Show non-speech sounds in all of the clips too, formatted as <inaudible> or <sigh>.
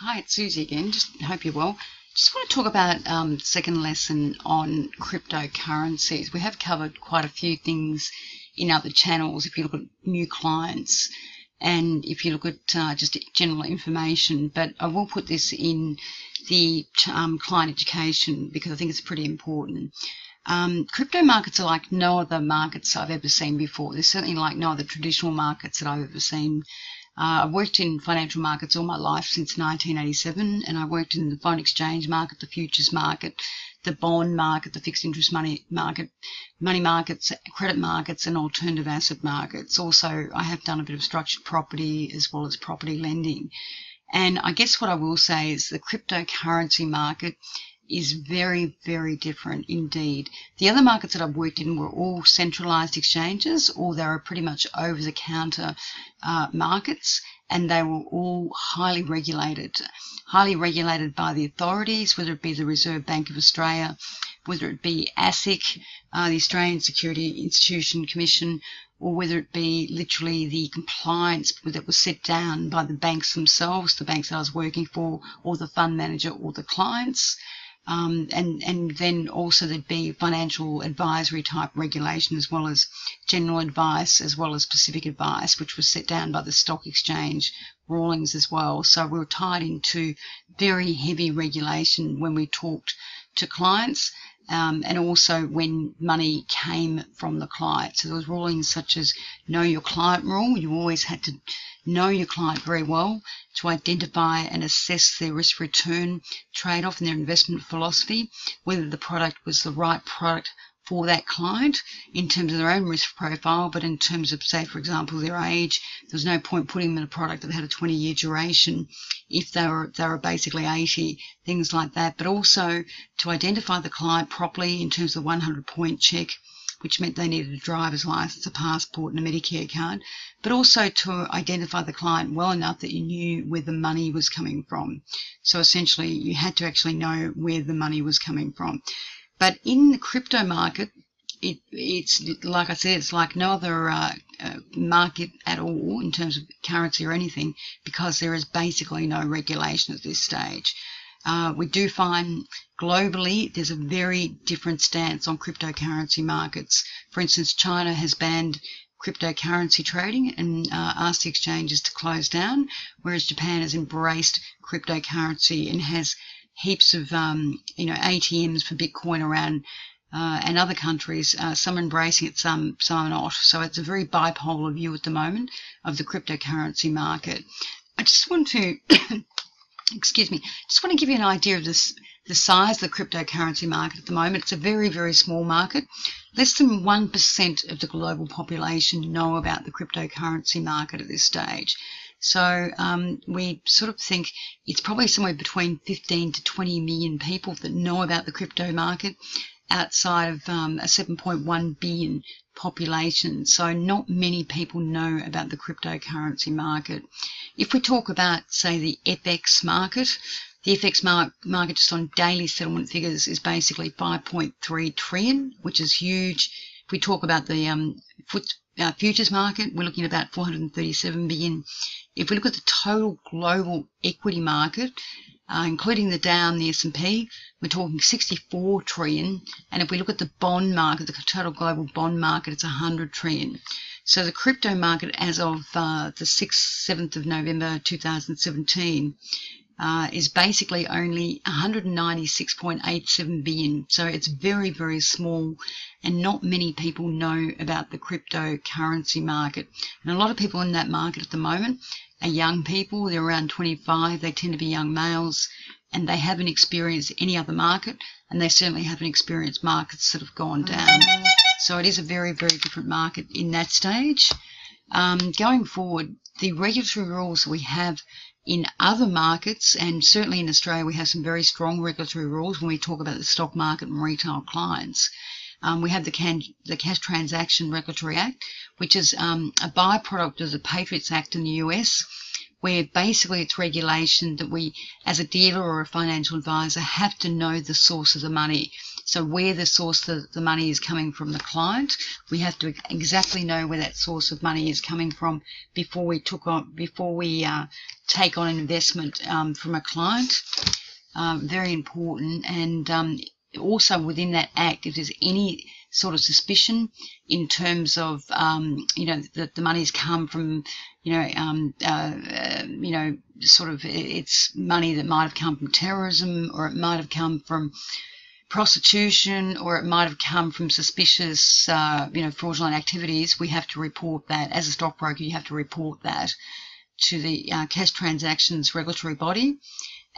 Hi, it's Susie again. Just hope you're well. Just want to talk about um, second lesson on cryptocurrencies. We have covered quite a few things in other channels. If you look at new clients, and if you look at uh, just general information, but I will put this in the um, client education because I think it's pretty important. Um, crypto markets are like no other markets I've ever seen before. They're certainly like no other traditional markets that I've ever seen. Uh, I've worked in financial markets all my life since 1987, and I worked in the foreign exchange market, the futures market, the bond market, the fixed interest money market, money markets, credit markets, and alternative asset markets. Also, I have done a bit of structured property as well as property lending. And I guess what I will say is the cryptocurrency market is very, very different indeed. The other markets that I've worked in were all centralized exchanges, or they were pretty much over the counter uh, markets, and they were all highly regulated. Highly regulated by the authorities, whether it be the Reserve Bank of Australia, whether it be ASIC, uh, the Australian Security Institution Commission, or whether it be literally the compliance that was set down by the banks themselves, the banks that I was working for, or the fund manager, or the clients. Um, and and then also there'd be financial advisory type regulation as well as general advice as well as specific advice, which was set down by the stock exchange rulings as well. So we were tied into very heavy regulation when we talked to clients. Um, and also when money came from the client. So there was rulings such as know your client rule. You always had to know your client very well to identify and assess their risk return trade off and their investment philosophy, whether the product was the right product for that client in terms of their own risk profile, but in terms of, say, for example, their age, there's no point putting them in a product that had a 20 year duration if they were, they were basically 80, things like that. But also to identify the client properly in terms of the 100 point check which meant they needed a driver's license, a passport, and a Medicare card, but also to identify the client well enough that you knew where the money was coming from. So essentially, you had to actually know where the money was coming from. But in the crypto market, it, it's like I said, it's like no other uh, uh, market at all in terms of currency or anything because there is basically no regulation at this stage. Uh, we do find globally there's a very different stance on cryptocurrency markets. For instance, China has banned cryptocurrency trading and uh, asked the exchanges to close down, whereas Japan has embraced cryptocurrency and has heaps of um, you know ATMs for Bitcoin around. Uh, and other countries, uh, some embracing it, some some not. So it's a very bipolar view at the moment of the cryptocurrency market. I just want to <coughs> excuse me, just want to give you an idea of this, the size of the cryptocurrency market at the moment. It's a very, very small market. Less than 1% of the global population know about the cryptocurrency market at this stage. So um, we sort of think it's probably somewhere between 15 to 20 million people that know about the crypto market outside of um, a 7.1 billion population. So not many people know about the cryptocurrency market. If we talk about, say, the FX market, the FX market just on daily settlement figures is basically 5.3 trillion, which is huge. If we talk about the um, uh, futures market, we're looking at about 437 billion. If we look at the total global equity market, uh, including the Dow and the S&P, we're talking 64 trillion. And if we look at the bond market, the total global bond market, it's 100 trillion. So the crypto market as of uh, the 6th, 7th of November 2017 uh, is basically only 196.87 billion. So it's very, very small, and not many people know about the cryptocurrency market. And a lot of people in that market at the moment are young people. They're around 25. They tend to be young males, and they haven't experienced any other market, and they certainly haven't experienced markets that have gone down. So it is a very, very different market in that stage. Um, going forward, the regulatory rules we have in other markets, and certainly in Australia, we have some very strong regulatory rules when we talk about the stock market and retail clients. Um, we have the, can, the, Cash Transaction Regulatory Act, which is um, a byproduct of the Patriots Act in the US, where basically it's regulation that we, as a dealer or a financial advisor, have to know the source of the money. So where the source of the money is coming from the client, we have to exactly know where that source of money is coming from before we took on before we uh, take on an investment um, from a client. Um, very important, and um, also within that act, if there's any sort of suspicion in terms of um, you know that the money's come from you know um, uh, uh, you know sort of it's money that might have come from terrorism or it might have come from prostitution or it might have come from suspicious uh, you know fraudulent activities we have to report that as a stockbroker you have to report that to the uh, cash transactions regulatory body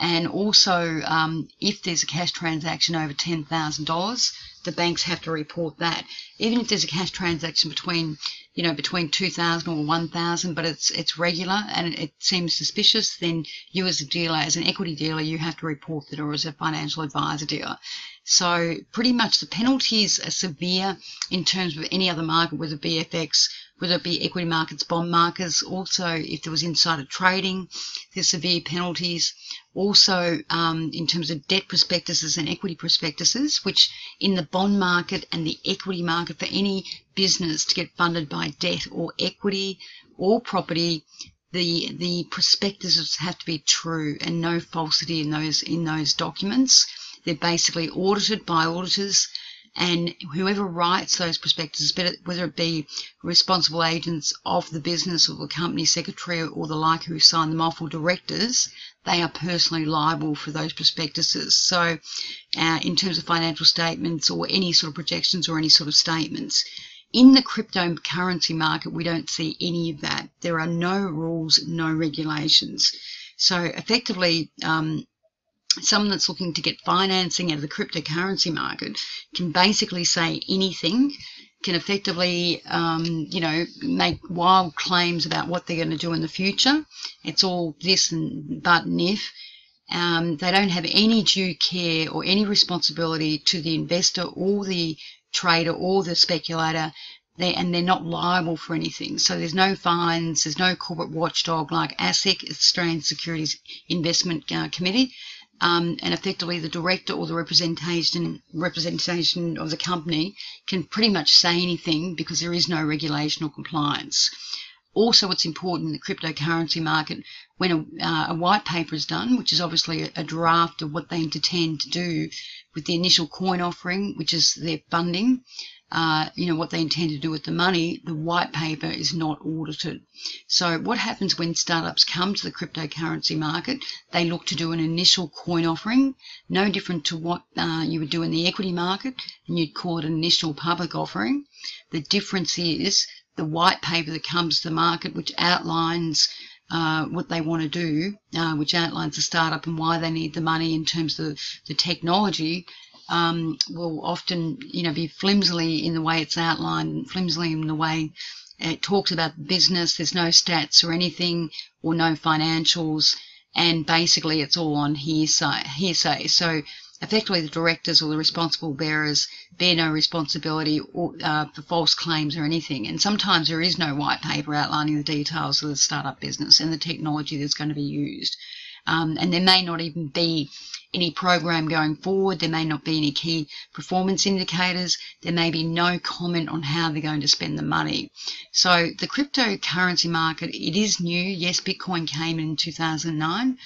and also, um, if there's a cash transaction over $10,000, the banks have to report that. Even if there's a cash transaction between, you know, between 2,000 or 1,000, but it's it's regular and it seems suspicious, then you as a dealer, as an equity dealer, you have to report that, or as a financial advisor dealer. So pretty much the penalties are severe in terms of any other market, whether be FX whether it be equity markets, bond markets. Also, if there was insider trading, there's severe penalties. Also, um, in terms of debt prospectuses and equity prospectuses, which in the bond market and the equity market for any business to get funded by debt or equity or property, the the prospectuses have to be true and no falsity in those in those documents. They're basically audited by auditors and whoever writes those prospectuses, whether it be responsible agents of the business or the company secretary or the like who sign them off or directors, they are personally liable for those prospectuses. So, uh, in terms of financial statements or any sort of projections or any sort of statements, in the cryptocurrency market, we don't see any of that. There are no rules, no regulations. So, effectively, um, someone that's looking to get financing out of the cryptocurrency market can basically say anything, can effectively, um, you know, make wild claims about what they're going to do in the future. It's all this and but and if. Um, they don't have any due care or any responsibility to the investor or the trader or the speculator they, and they're not liable for anything. So there's no fines, there's no corporate watchdog like ASIC, Australian Securities Investment uh, Committee um, and effectively the director or the representation representation of the company can pretty much say anything because there is no regulation or compliance. Also, it's important in the cryptocurrency market when a, uh, a white paper is done, which is obviously a, a draft of what they intend to do with the initial coin offering, which is their funding, uh, you know, what they intend to do with the money, the white paper is not audited. So what happens when startups come to the cryptocurrency market? They look to do an initial coin offering, no different to what uh, you would do in the equity market, and you'd call it an initial public offering. The difference is the white paper that comes to the market, which outlines uh, what they want to do, uh, which outlines the startup and why they need the money in terms of the technology, um, will often, you know, be flimsily in the way it's outlined, flimsily in the way it talks about business. There's no stats or anything, or no financials, and basically it's all on hearsay. Hearsay. So effectively, the directors or the responsible bearers bear no responsibility or, uh, for false claims or anything. And sometimes there is no white paper outlining the details of the startup business and the technology that's going to be used. Um, and there may not even be any program going forward. There may not be any key performance indicators. There may be no comment on how they're going to spend the money. So the cryptocurrency market, it is new. Yes, Bitcoin came in 2009,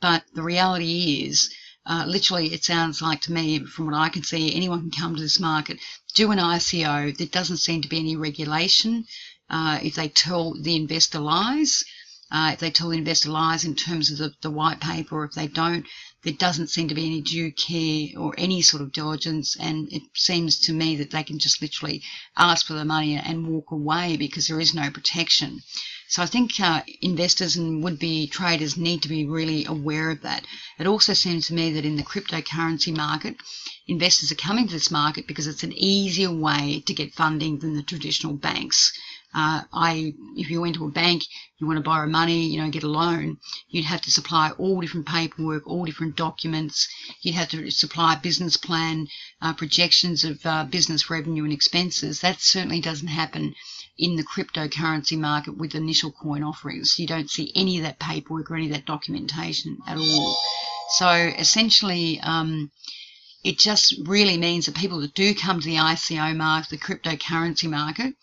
but the reality is, uh, literally, it sounds like to me, from what I can see, anyone can come to this market, do an ICO. There doesn't seem to be any regulation. Uh, if they tell the investor lies, uh, if they tell the investor lies in terms of the, the white paper, or if they don't, there doesn't seem to be any due care or any sort of diligence, and it seems to me that they can just literally ask for the money and walk away because there is no protection. So I think uh, investors and would-be traders need to be really aware of that. It also seems to me that in the cryptocurrency market, investors are coming to this market because it's an easier way to get funding than the traditional banks. Uh, I, if you went to a bank, you want to borrow money, you know, get a loan, you'd have to supply all different paperwork, all different documents. You'd have to supply business plan, uh, projections of uh, business revenue and expenses. That certainly doesn't happen in the cryptocurrency market with initial coin offerings. You don't see any of that paperwork or any of that documentation at all. So essentially, um, it just really means that people that do come to the ICO market, the cryptocurrency market,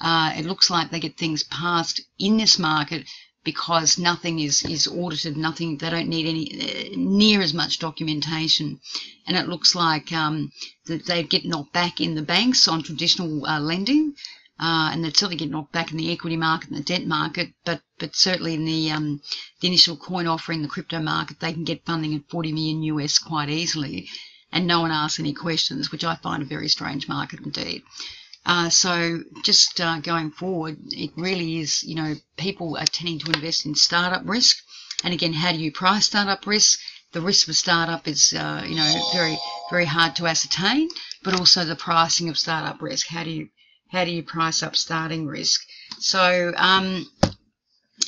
uh, it looks like they get things passed in this market because nothing is, is audited, nothing, they don't need any, uh, near as much documentation. And it looks like um, that they get knocked back in the banks on traditional uh, lending, uh, and they'd certainly get knocked back in the equity market and the debt market, but but certainly in the um, the initial coin offering, the crypto market, they can get funding at 40 million US quite easily, and no one asks any questions, which I find a very strange market indeed. Uh, so just uh, going forward, it really is, you know, people are tending to invest in startup risk. And again, how do you price startup risk? The risk of startup is, uh, you know, very, very hard to ascertain, but also the pricing of startup risk. How do you, how do you price up starting risk? So, um,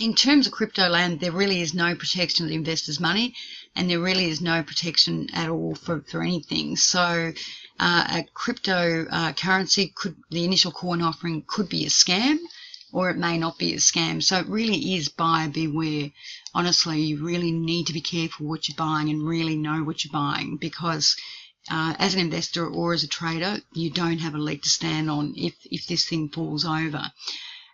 in terms of crypto land, there really is no protection of the investor's money, and there really is no protection at all for, for anything. So, uh, a crypto uh, currency could the initial coin offering could be a scam or it may not be a scam. So it really is buyer beware. Honestly you really need to be careful what you're buying and really know what you're buying because uh, as an investor or as a trader you don't have a leg to stand on if if this thing falls over.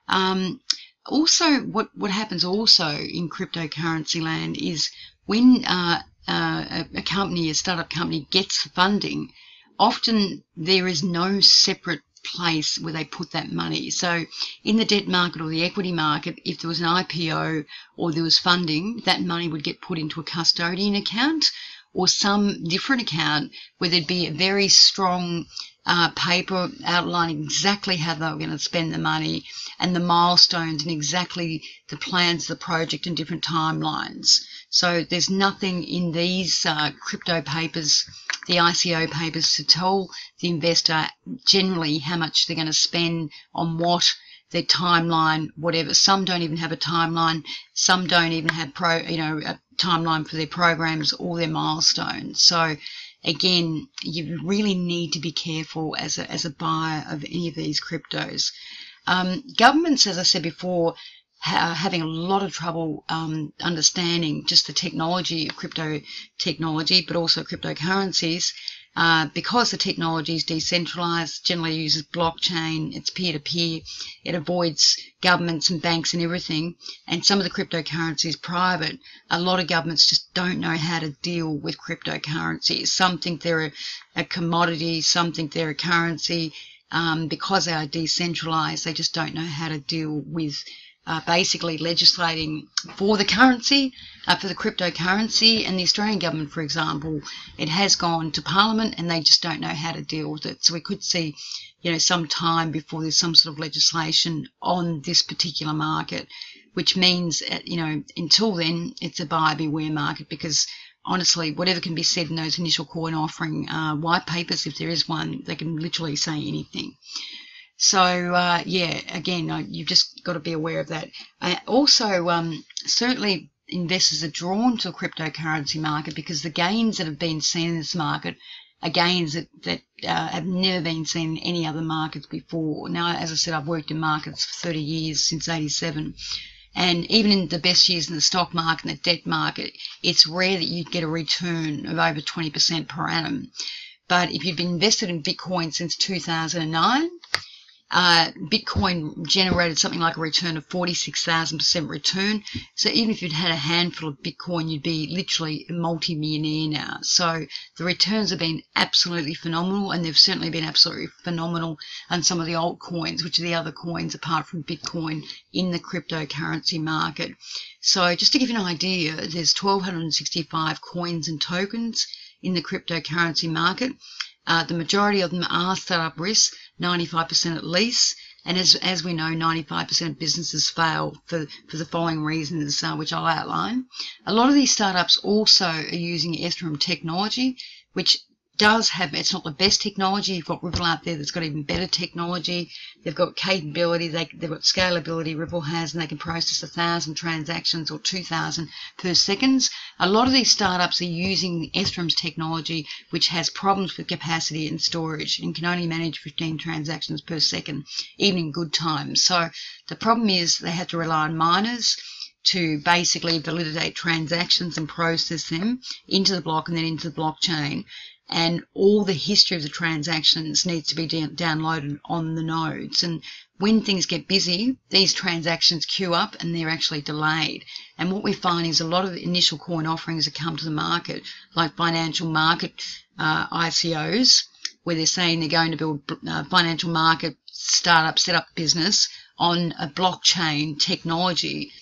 Um, also what what happens also in cryptocurrency land is when uh, uh, a, a company a startup company gets funding often there is no separate place where they put that money. So in the debt market or the equity market, if there was an IPO or there was funding, that money would get put into a custodian account or some different account where there'd be a very strong uh, paper outlining exactly how they were going to spend the money and the milestones and exactly the plans the project and different timelines. So there's nothing in these uh, crypto papers, the ICO papers, to tell the investor generally how much they're going to spend on what, their timeline, whatever. Some don't even have a timeline. Some don't even have pro, you know, a timeline for their programs or their milestones. So again, you really need to be careful as a, as a buyer of any of these cryptos. Um, governments, as I said before, ha- having a lot of trouble um, understanding just the technology of crypto technology, but also cryptocurrencies. Uh, because the technology is decentralized, generally uses blockchain, it's peer to peer, it avoids governments and banks and everything, and some of the cryptocurrencies private. A lot of governments just don't know how to deal with cryptocurrencies. Some think they're a, a commodity, some think they're a currency. Um, because they are decentralized, they just don't know how to deal with uh, basically legislating for the currency, uh, for the cryptocurrency, and the Australian government, for example, it has gone to Parliament and they just don't know how to deal with it. So we could see, you know, some time before there's some sort of legislation on this particular market, which means, uh, you know, until then, it's a buyer beware market because honestly, whatever can be said in those initial coin offering uh, white papers, if there is one, they can literally say anything. So uh, yeah, again, you've just got to be aware of that. Uh, also, um, certainly investors are drawn to the cryptocurrency market because the gains that have been seen in this market are gains that, that uh, have never been seen in any other markets before. Now, as I said, I've worked in markets for 30 years, since 87. And even in the best years in the stock market and the debt market, it's rare that you'd get a return of over 20% per annum. But if you've been invested in Bitcoin since 2009, uh, Bitcoin generated something like a return of 46,000% return. So even if you'd had a handful of Bitcoin, you'd be literally a multi-millionaire now. So the returns have been absolutely phenomenal, and they've certainly been absolutely phenomenal on some of the altcoins, which are the other coins apart from Bitcoin in the cryptocurrency market. So just to give you an idea, there's 1,265 coins and tokens in the cryptocurrency market. Uh, the majority of them are startup risks, 95% at least. And as, as we know, 95% of businesses fail for, for the following reasons, uh, which I'll outline. A lot of these startups also are using Ethereum technology, which does have, it's not the best technology. You've got Ripple out there that's got even better technology. They've got capability, they, they've got scalability, Ripple has, and they can process a thousand transactions or 2,000 per seconds. A lot of these startups are using Ethereum's technology, which has problems with capacity and storage and can only manage 15 transactions per second, even in good times. So the problem is they have to rely on miners to basically validate transactions and process them into the block and then into the blockchain. And all the history of the transactions needs to be downloaded on the nodes. And when things get busy, these transactions queue up and they're actually delayed. And what we find is a lot of initial coin offerings that come to the market, like financial market uh, ICOs, where they're saying they're going to build uh, financial market startup, set up business on a blockchain technology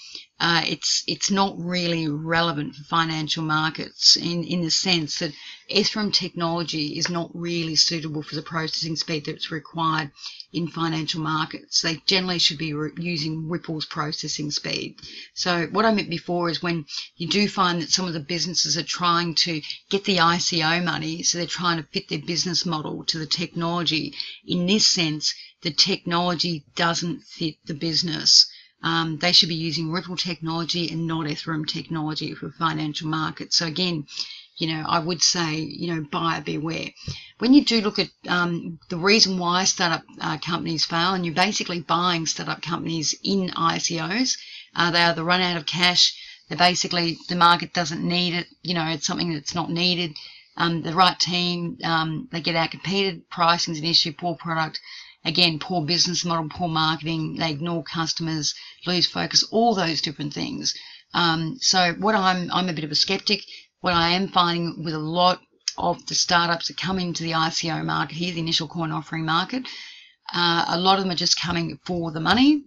uh, it's it's not really relevant for financial markets in, in the sense that Ethereum technology is not really suitable for the processing speed that's required in financial markets. They generally should be using Ripple's processing speed. So what I meant before is when you do find that some of the businesses are trying to get the ICO money, so they're trying to fit their business model to the technology. In this sense, the technology doesn't fit the business. Um, they should be using Ripple technology and not Ethereum technology for financial markets. So again, you know, I would say, you know, buyer beware. When you do look at um, the reason why startup uh, companies fail, and you're basically buying startup companies in ICOs, uh, they either run out of cash, they basically the market doesn't need it, you know, it's something that's not needed. Um, the right team, um, they get out competed, pricing's an issue, poor product, again, poor business model, poor marketing, they ignore customers, lose focus, all those different things. Um, so what I'm, I'm a bit of a skeptic. What I am finding with a lot of the startups that come into the ICO market here, the initial coin offering market, uh, a lot of them are just coming for the money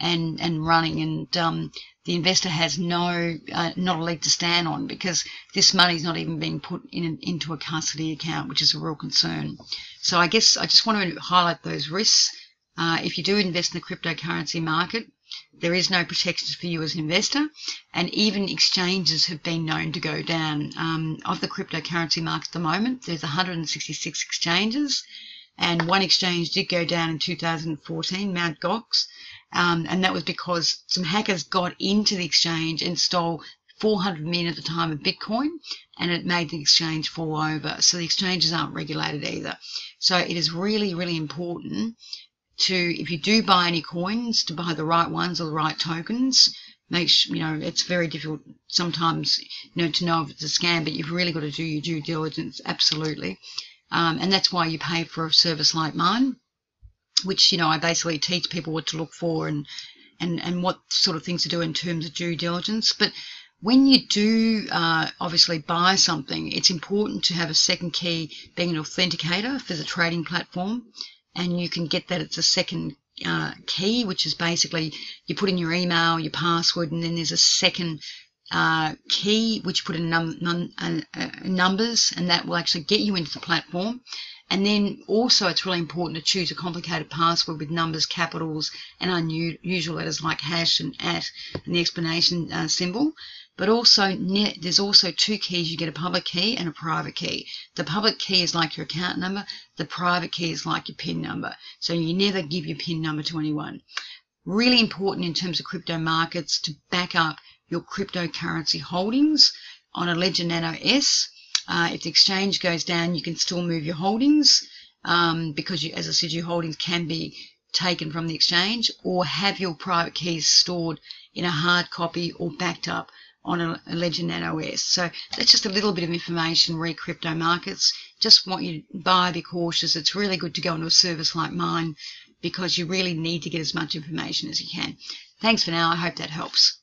and and running, and um, the investor has no uh, not a leg to stand on because this money is not even being put in into a custody account, which is a real concern. So I guess I just want to highlight those risks. Uh, if you do invest in the cryptocurrency market, there is no protection for you as an investor, and even exchanges have been known to go down. Um, of the cryptocurrency market at the moment, there's 166 exchanges, and one exchange did go down in 2014, Mt. Gox, um, and that was because some hackers got into the exchange and stole 400 million at the time of Bitcoin, and it made the exchange fall over. So the exchanges aren't regulated either. So it is really, really important to, if you do buy any coins, to buy the right ones or the right tokens. Make sure, you know, it's very difficult sometimes, you know, to know if it's a scam, but you've really got to do your due diligence, absolutely. Um, and that's why you pay for a service like mine, which, you know, I basically teach people what to look for and, and, and what sort of things to do in terms of due diligence. But when you do uh, obviously buy something, it's important to have a second key being an authenticator for the trading platform. And you can get that it's a second uh, key, which is basically you put in your email, your password, and then there's a second uh, key which you put in num- num- uh, uh, numbers, and that will actually get you into the platform. And then also, it's really important to choose a complicated password with numbers, capitals, and unusual letters like hash and at, and the explanation uh, symbol. But also, there's also two keys. You get a public key and a private key. The public key is like your account number. The private key is like your PIN number. So you never give your PIN number to anyone. Really important in terms of crypto markets to back up your cryptocurrency holdings on a Ledger Nano S. Uh, if the exchange goes down, you can still move your holdings um, because, you, as I said, your holdings can be taken from the exchange or have your private keys stored in a hard copy or backed up on a, Ledger Nano S. So that's just a little bit of information re crypto markets. Just want you to buy, be cautious. It's really good to go into a service like mine because you really need to get as much information as you can. Thanks for now. I hope that helps.